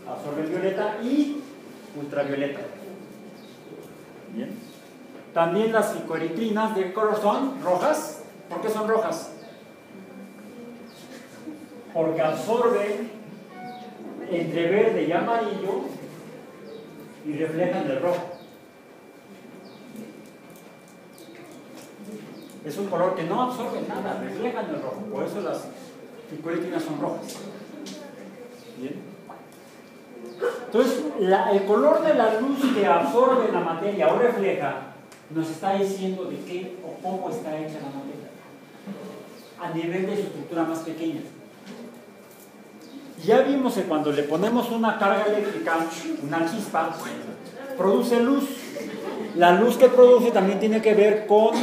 S3: Absorben violeta y ultravioleta. Bien. También las ficoeritrinas, ¿de color son? ¿Rojas? ¿Por qué son rojas? Porque absorben entre verde y amarillo y reflejan el rojo. Es un color que no absorbe nada, reflejan el rojo. Por eso las ficoeritrinas son rojas. Bien. Entonces, el color de la luz que absorbe la materia o refleja nos está diciendo de qué o cómo está hecha la materia a nivel de su estructura más pequeña. Ya vimos que cuando le ponemos una carga eléctrica, una chispa, produce luz. La luz que produce también tiene que ver con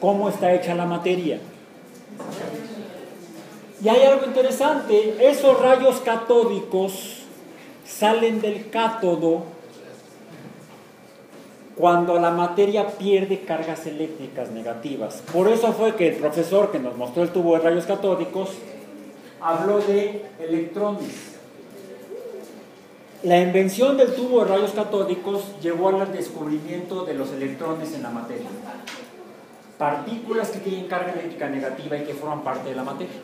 S3: cómo está hecha la materia. Y hay algo interesante, esos rayos catódicos salen del cátodo cuando la materia pierde cargas eléctricas negativas. Por eso fue que el profesor que nos mostró el tubo de rayos catódicos habló de electrones. La invención del tubo de rayos catódicos llevó al descubrimiento de los electrones en la materia. Partículas que tienen carga eléctrica negativa y que forman parte de la materia.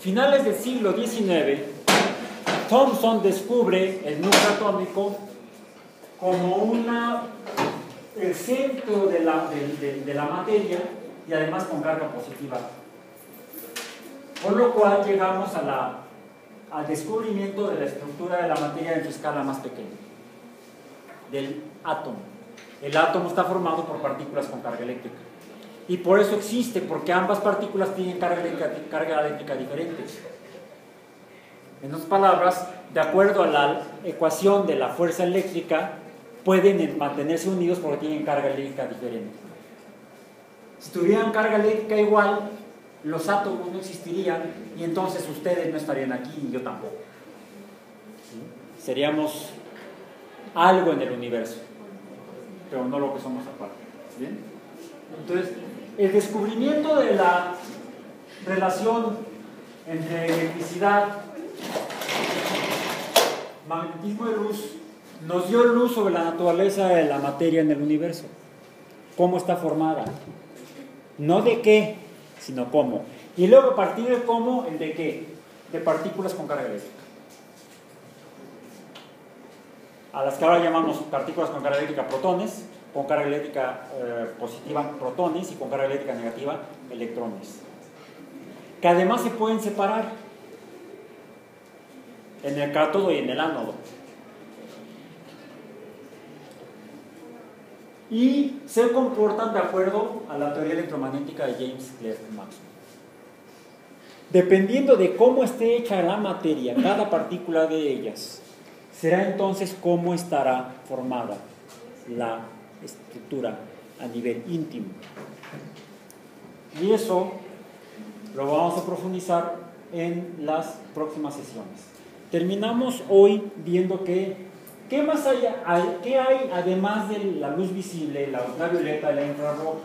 S3: Finales del siglo XIX, Thomson descubre el núcleo atómico como una, el centro de la, de- de- de la materia y además con carga positiva. Por lo cual llegamos a al descubrimiento de la estructura de la materia en su escala más pequeña, del átomo. El átomo está formado por partículas con carga eléctrica. Y por eso existe, porque ambas partículas tienen carga eléctrica, carga eléctrica diferentes. En otras palabras, de acuerdo a la ecuación de la fuerza eléctrica, pueden mantenerse unidos porque tienen carga eléctrica diferente. Si tuvieran carga eléctrica igual, los átomos no existirían y entonces ustedes no estarían aquí y yo tampoco. Seríamos algo en el universo, pero no lo que somos aparte. Entonces, el descubrimiento de la relación entre electricidad, magnetismo de luz, nos dio luz sobre la naturaleza de la materia en el universo. Cómo está formada. No de qué, sino cómo. Y luego a partir de cómo, el de qué. De partículas con carga eléctrica. A las que ahora llamamos partículas con carga eléctrica protones, con carga eléctrica eh, positiva protones y con carga eléctrica negativa electrones. Que además se pueden separar en el cátodo y en el ánodo. Y se comportan de acuerdo a la teoría electromagnética de James Clerk Maxwell. Dependiendo de cómo esté hecha la materia, cada partícula de ellas, será entonces cómo estará formada la estructura a nivel íntimo. Y eso lo vamos a profundizar en las próximas sesiones. Terminamos hoy viendo que, ¿qué más hay, qué hay además de la luz visible, la ultravioleta, la infrarroja?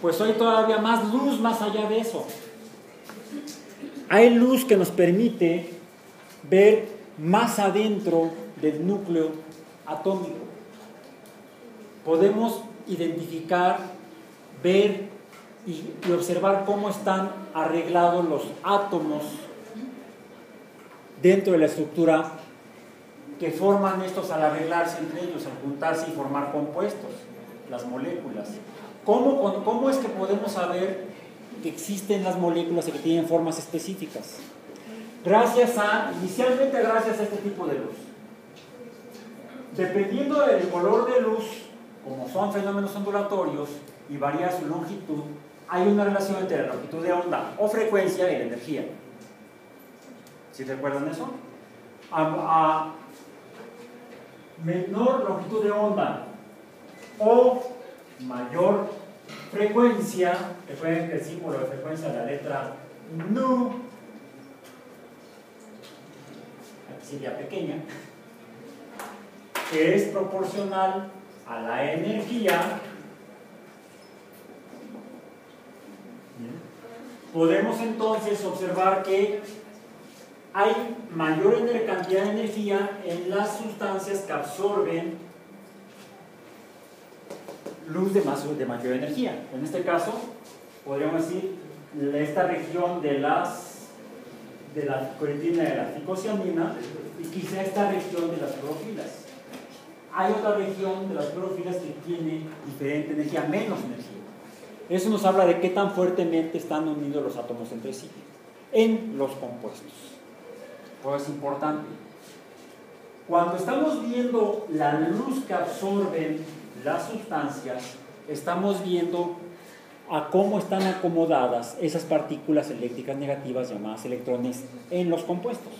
S3: Pues hay todavía más luz más allá de eso. Hay luz que nos permite ver más adentro del núcleo atómico. podemos identificar, ver y, y observar cómo están arreglados los átomos dentro de la estructura que forman estos al arreglarse entre ellos, al juntarse y formar compuestos, las moléculas. ¿Cómo, cómo es que podemos saber que existen las moléculas y que tienen formas específicas? Gracias a, inicialmente gracias a este tipo de luz. Dependiendo del color de luz, como son fenómenos ondulatorios y varía su longitud, hay una relación entre la longitud de onda o frecuencia y la energía. ¿Sí recuerdan eso? A, a menor longitud de onda o mayor frecuencia, que fue el símbolo de frecuencia de la letra nu, aquí sería pequeña, que es proporcional a la energía, podemos entonces observar que hay mayor cantidad de energía en las sustancias que absorben luz de, más, de mayor energía. En este caso, podríamos decir esta región de las de la coretina y de la ficociamina y quizá esta región de las clorofilas. Hay otra región de las clorofilas que tiene diferente energía, menos energía. Eso nos habla de qué tan fuertemente están unidos los átomos entre sí en los compuestos. Pues es importante. Cuando estamos viendo la luz que absorben las sustancias, estamos viendo a cómo están acomodadas esas partículas eléctricas negativas llamadas electrones en los compuestos.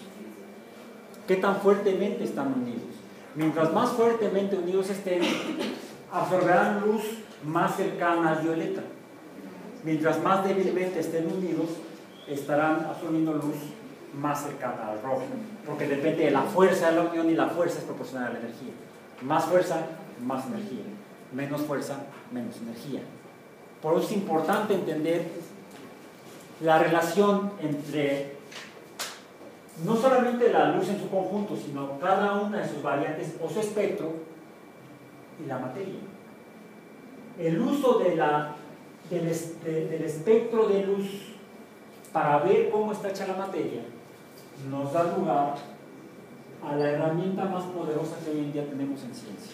S3: ¿Qué tan fuertemente están unidos? Mientras más fuertemente unidos estén, absorberán luz más cercana al violeta. Mientras más débilmente estén unidos, estarán absorbiendo luz más cercana al rojo, porque depende de la fuerza de la unión y la fuerza es proporcional a la energía. Más fuerza, más energía. Menos fuerza, menos energía. Por eso es importante entender la relación entre no solamente la luz en su conjunto, sino cada una de sus variantes o su espectro y la materia. El uso del, de- del espectro de luz para ver cómo está hecha la materia nos da lugar a la herramienta más poderosa que hoy en día tenemos en ciencia.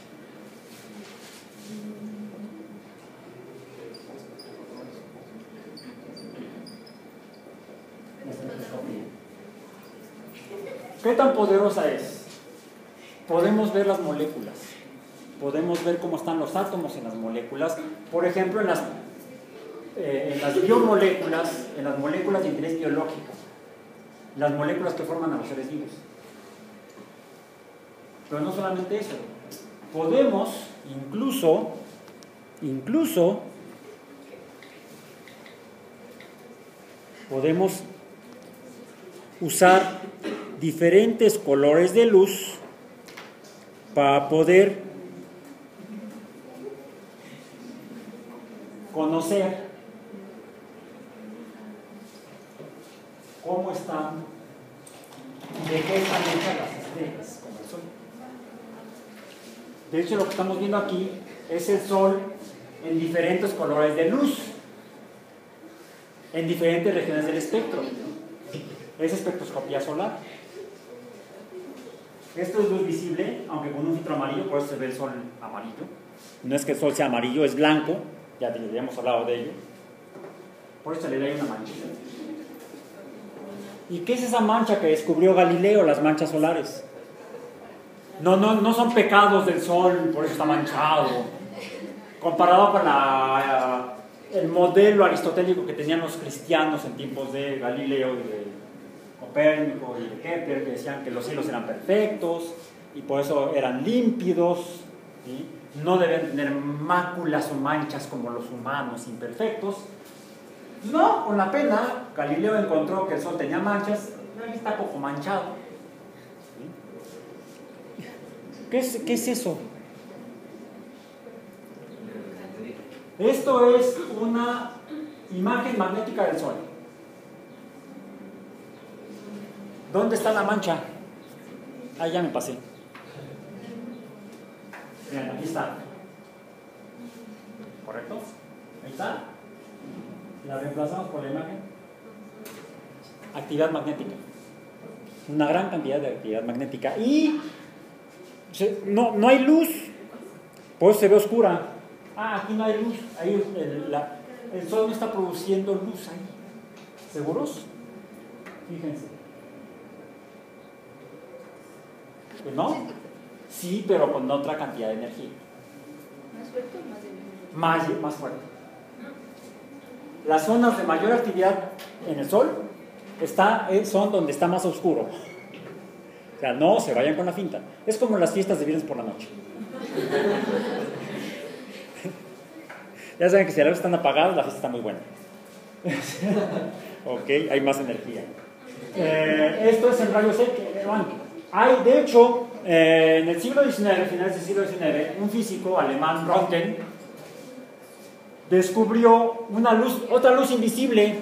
S3: ¿Qué tan poderosa es? Podemos ver las moléculas, podemos ver cómo están los átomos en las moléculas, por ejemplo, en las, eh, en las biomoléculas, en las moléculas de interés biológico, las moléculas que forman a los seres vivos. Pero no solamente eso, podemos incluso, incluso, podemos usar diferentes colores de luz para poder conocer cómo están de qué están hechas las estrellas como el Sol. De hecho, lo que estamos viendo aquí es el Sol en diferentes colores de luz, en diferentes regiones del espectro. Es espectroscopía solar. Esto es luz visible, aunque con un filtro amarillo, por eso se ve el sol amarillo. No es que el sol sea amarillo, es blanco, ya, hemos hablado de ello. Por eso le da una manchita. ¿Y qué es esa mancha que descubrió Galileo, las manchas solares? No, no, no son pecados del sol, por eso está manchado. Comparado con la, el modelo aristotélico que tenían los cristianos en tiempos de Galileo y de Copérnico y de Kepler, que decían que los cielos eran perfectos y por eso eran límpidos, no deben tener máculas o manchas como los humanos imperfectos. No, con la pena, Galileo encontró que el sol tenía manchas, ahí está poco manchado. ¿Qué es, qué es eso? Esto es una imagen magnética del sol. ¿Dónde está la mancha? Ah, ya me pasé. Bien, aquí está. ¿correcto? Ahí está. La reemplazamos por la imagen. Actividad magnética. Una gran cantidad de actividad magnética. Y no, no hay luz, por eso se ve oscura. Ah, aquí no hay luz. Ahí el, la- el sol no está produciendo luz ahí. ¿Seguros? Fíjense. ¿Que ¿No? Sí, pero con otra cantidad de energía.
S7: ¿Más fuerte o más débil?
S3: Más, más fuerte. Las zonas de mayor actividad en el sol está, eh, son donde está más oscuro. O sea, no se vayan con la finta. Es como las fiestas de viernes por la noche. ya saben que si a la vez están apagadas, la fiesta está muy buena. ok, hay más energía. Eh, esto es en rayos eh, hay, de hecho, eh, en el siglo XIX, finales del siglo XIX, un físico alemán, Röntgen, descubrió una luz, otra luz invisible,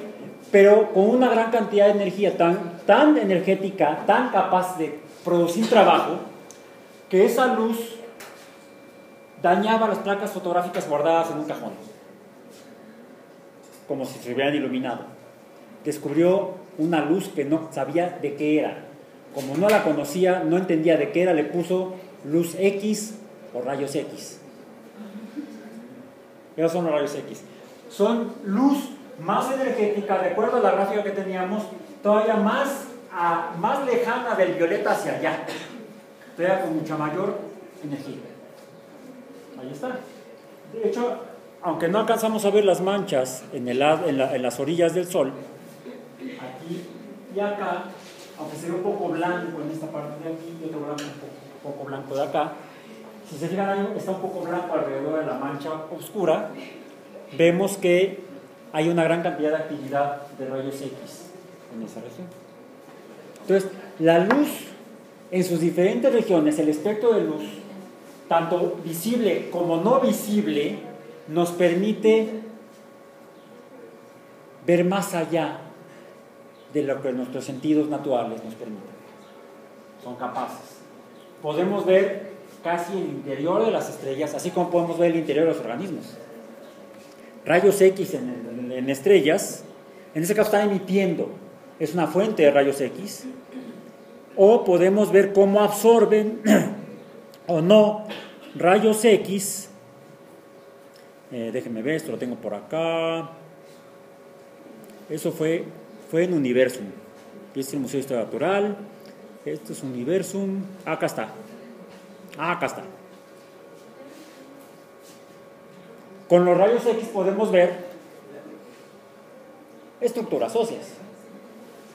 S3: pero con una gran cantidad de energía, tan, tan energética, tan capaz de producir trabajo, que esa luz dañaba las placas fotográficas guardadas en un cajón, como si se hubieran iluminado. Descubrió una luz que no sabía de qué era. Como no la conocía, no entendía de qué era, le puso luz X o rayos X. Esos son rayos X. Son luz más energética, de acuerdo a la gráfica que teníamos, todavía más, más lejana del violeta hacia allá. Todavía con mucha mayor energía. Ahí está. De hecho, aunque no alcanzamos a ver las manchas en, el, en, la- en las orillas del sol, aquí y acá, aunque se ve un poco blanco en esta parte de aquí y otro blanco un poco blanco de acá, si se fijan ahí está un poco blanco alrededor de la mancha oscura, vemos que hay una gran cantidad de actividad de rayos X en esa región. Entonces, la luz en sus diferentes regiones, el espectro de luz, tanto visible como no visible, nos permite ver más allá de lo que nuestros sentidos naturales nos permiten. Son capaces. Podemos ver casi el interior de las estrellas, así como podemos ver el interior de los organismos. Rayos X en, estrellas, en este caso está emitiendo, es una fuente de rayos X, o podemos ver cómo absorben o no rayos X. Eh, déjenme ver, esto lo tengo por acá. Eso fue, fue en Universum. Este es el Museo de Historia Natural. Esto es Universum. Acá está. Ah, acá está. Con los rayos X podemos ver estructuras óseas.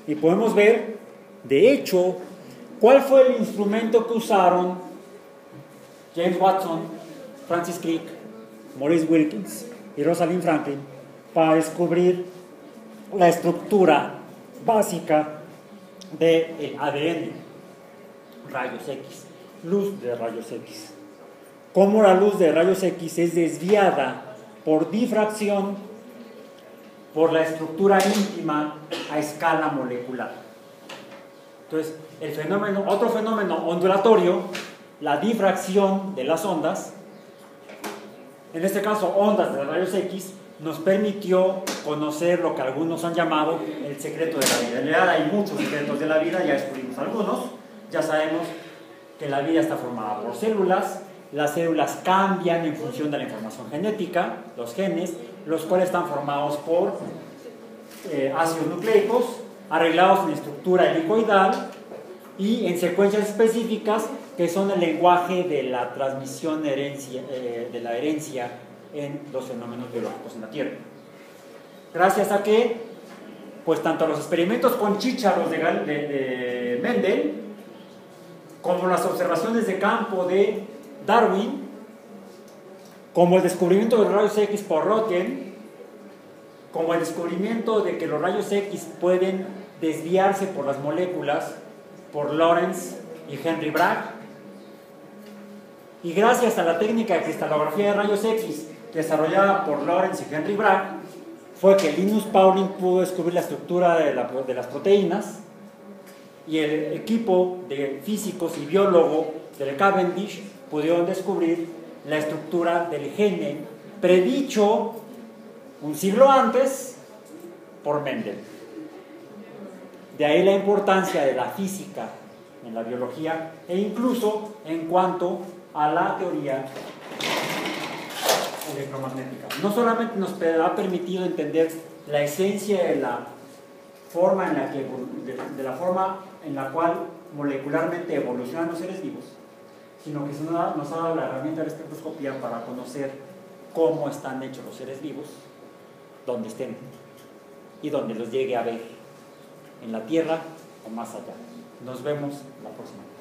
S3: Y podemos ver, de hecho, cuál fue el instrumento que usaron James Watson, Francis Crick, Maurice Wilkins y Rosalind Franklin para descubrir la estructura básica del ADN, rayos X, luz de rayos X. Cómo la luz de rayos X es desviada por difracción por la estructura íntima a escala molecular. Entonces, el fenómeno, otro fenómeno ondulatorio, la difracción de las ondas, en este caso ondas de rayos X, nos permitió conocer lo que algunos han llamado el secreto de la vida. En realidad hay muchos secretos de la vida, ya descubrimos algunos, ya sabemos que la vida está formada por células, las células cambian en función de la información genética, los genes, los cuales están formados por eh, ácidos nucleicos, arreglados en estructura helicoidal y en secuencias específicas que son el lenguaje de la transmisión eh, de la herencia en los fenómenos biológicos en la Tierra. Gracias a que, pues tanto los experimentos con chícharos de Mendel, como las observaciones de campo de Darwin, como el descubrimiento de los rayos X por Röntgen, como el descubrimiento de que los rayos X pueden desviarse por las moléculas por Lawrence y Henry Bragg, y gracias a la técnica de cristalografía de rayos X desarrollada por Lawrence y Henry Bragg, fue que Linus Pauling pudo descubrir la estructura de, la- de las proteínas y el equipo de físicos y biólogos del Cavendish pudieron descubrir la estructura del gene predicho un siglo antes por Mendel. De ahí la importancia de la física en la biología e incluso en cuanto a la teoría electromagnética. No solamente nos ha permitido entender la esencia de la forma en la que de, de la forma en la cual molecularmente evolucionan los seres vivos, sino que se nos ha, nos ha dado la herramienta de la espectroscopía para conocer cómo están hechos los seres vivos, donde estén y donde los llegue a ver, en la Tierra o más allá. Nos vemos la próxima vez.